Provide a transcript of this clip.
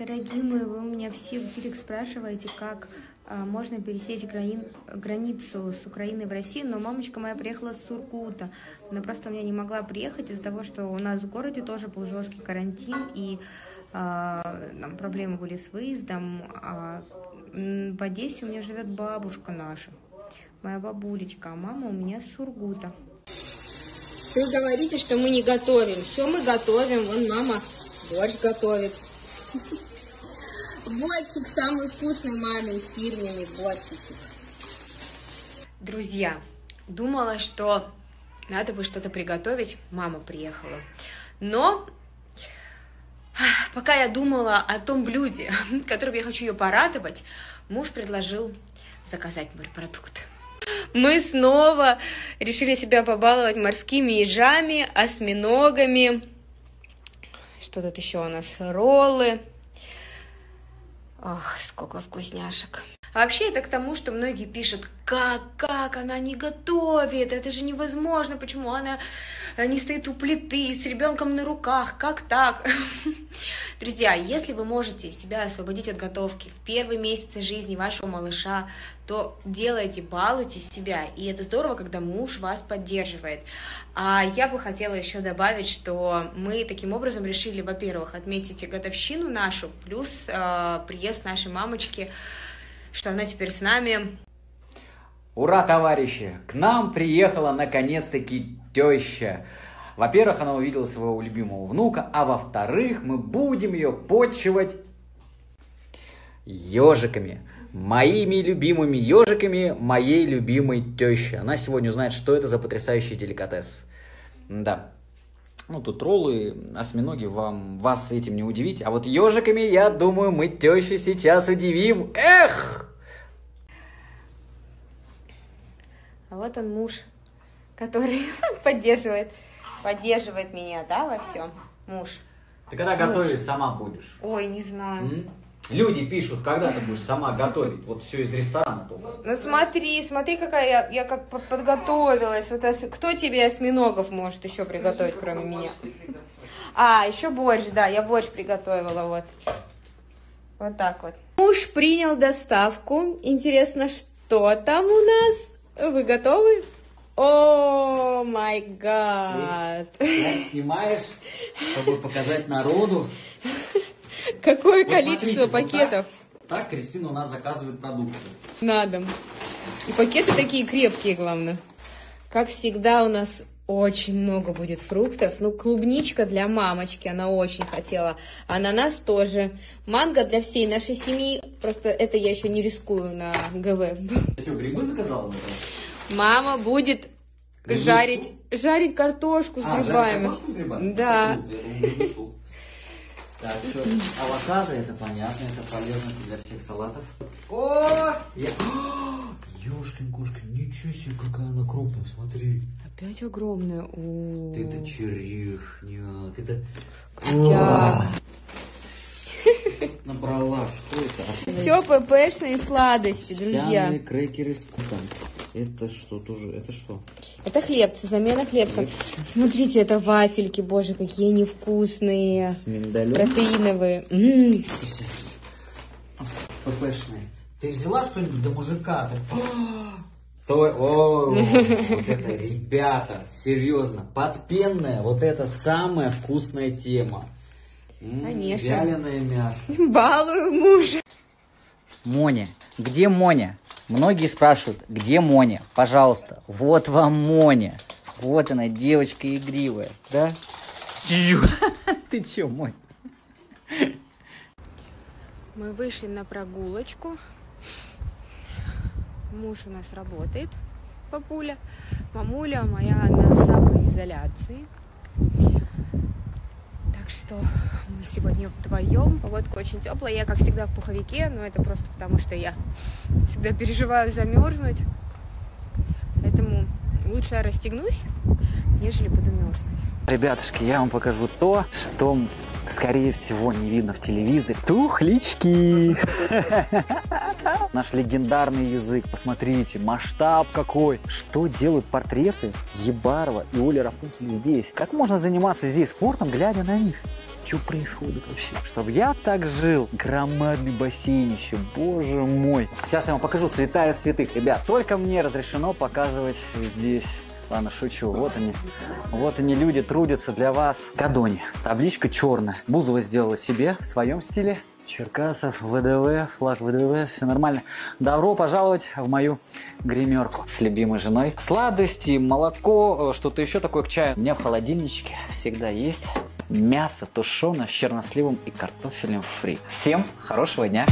Дорогие мои, вы меня все в директ спрашиваете, как а, можно пересечь граин, границу с Украиной в Россию, но мамочка моя приехала с Сургута. Она просто у меня не могла приехать из-за того, что у нас в городе тоже был жесткий карантин, и а, там проблемы были с выездом. А в Одессе у меня живет бабушка наша, моя бабулечка, а мама у меня с Сургута. Вы говорите, что мы не готовим. Все мы готовим. Вон мама борщ готовит. Борщик самый вкусный мамин фирменный борщичек. Друзья, думала, что надо бы что-то приготовить. Мама приехала. Но пока я думала о том блюде, которым я хочу ее порадовать, муж предложил заказать морепродукты. Мы снова решили себя побаловать морскими ежами, осьминогами. Что тут еще у нас? Роллы. Ох, сколько вкусняшек. А вообще это к тому, что многие пишут, как, как она не готовит, это же невозможно, почему она не стоит у плиты с ребенком на руках, как так? Друзья, если вы можете себя освободить от готовки в первые месяцы жизни вашего малыша, то делайте, балуйте себя, и это здорово, когда муж вас поддерживает. А я бы хотела еще добавить, что мы таким образом решили, во-первых, отметить годовщину нашу, плюс э, приезд нашей мамочки что она теперь с нами. Ура, товарищи! К нам приехала наконец-таки теща. Во-первых, она увидела своего любимого внука, а во-вторых, мы будем ее почивать ежиками. Моими любимыми ежиками моей любимой тещи. Она сегодня узнает, что это за потрясающий деликатес. Да. Ну, тут роллы, осьминоги, вам, вас этим не удивить. А вот ежиками, я думаю, мы тещу сейчас удивим. Эх! А вот он муж, который поддерживает, поддерживает меня, да, во всем. Муж. Ты когда муж. готовить сама будешь? Ой, не знаю. М? Люди пишут, когда ты будешь сама готовить, вот все из ресторана только. Ну смотри, смотри, какая я, я как подготовилась. Вот кто тебе осьминогов может еще приготовить, кроме меня? А, еще борщ, да, я борщ приготовила, вот. Вот так вот. Муж принял доставку. Интересно, что там у нас? Вы готовы? О, май гад. Снимаешь, чтобы показать народу. Какое вот количество смотрите, пакетов? Вот так, так Кристина у нас заказывает продукты. На дом. И пакеты такие крепкие, главное. Как всегда у нас очень много будет фруктов. Ну, клубничка для мамочки, она очень хотела. Ананас тоже. Манго для всей нашей семьи. Просто это я еще не рискую на ГВ. Ты что, грибы заказала? Мама будет жарить, жарить картошку с а, грибами. картошку с грибами? Да. Так, что, авокадо, это понятно, это полезно для всех салатов. О! Я... Ёшкин кошкин, ничего себе, какая она крупная, смотри. Опять огромная. О. Ты это черешня, ты это... Да. Набрала, что это? Все ППшные сладости, друзья. Овсяные крекеры с кутом. Это что тоже? Это что? Это хлебцы, замена хлебцев. Смотрите, это вафельки, боже, какие они вкусные. С миндалем? Протеиновые. М-м. ППшные. Ты взяла что-нибудь для мужика? То, о, вот это, ребята, серьезно, подпенная, вот это самая вкусная тема. Конечно. Вяленое мясо. Балую мужа. Моня, где Моня? Многие спрашивают, где Моня? Пожалуйста, вот вам Моня. Вот она, девочка игривая, да? Ты чё, мой? Мы вышли на прогулочку. Муж у нас работает, папуля. Мамуля моя на самоизоляции что мы сегодня вдвоем. Погодка очень теплая. Я, как всегда, в пуховике, но это просто потому, что я всегда переживаю замерзнуть. Поэтому лучше я расстегнусь, нежели буду мерзнуть. Ребятушки, я вам покажу то, что скорее всего, не видно в телевизоре. Тухлички! Наш легендарный язык, посмотрите, масштаб какой. Что делают портреты Ебарова и Оли Рапунцель здесь? Как можно заниматься здесь спортом, глядя на них? Что происходит вообще? Чтобы я так жил. Громадный бассейнище, боже мой. Сейчас я вам покажу святая святых. Ребят, только мне разрешено показывать здесь Ладно, шучу. Вот они. Вот они, люди трудятся для вас. Кадони. Табличка черная. Бузова сделала себе в своем стиле. Черкасов, ВДВ, флаг ВДВ, все нормально. Добро пожаловать в мою гримерку с любимой женой. Сладости, молоко, э, что-то еще такое к чаю. У меня в холодильничке всегда есть мясо тушеное с черносливом и картофелем фри. Всем хорошего дня!